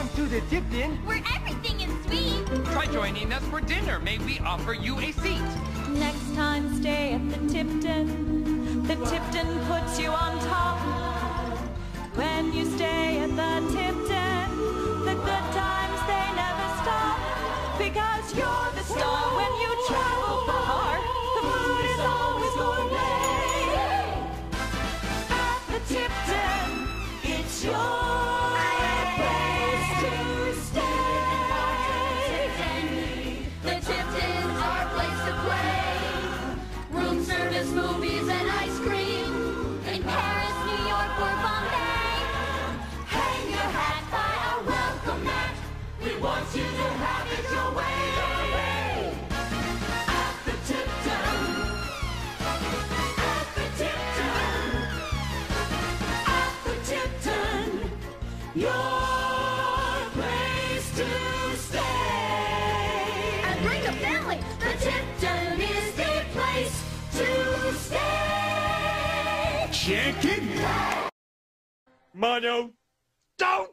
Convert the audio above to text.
the Tipton. Where everything is sweet. Try joining us for dinner. May we offer you a seat? Next time, stay at the Tipton. The Tipton puts you on top. When you stay at the Tipton, the good times they never stop. Because you're the star when you travel far. Your place to stay. And bring a family. The Tipton is the place to stay. Chicken. Mono, don't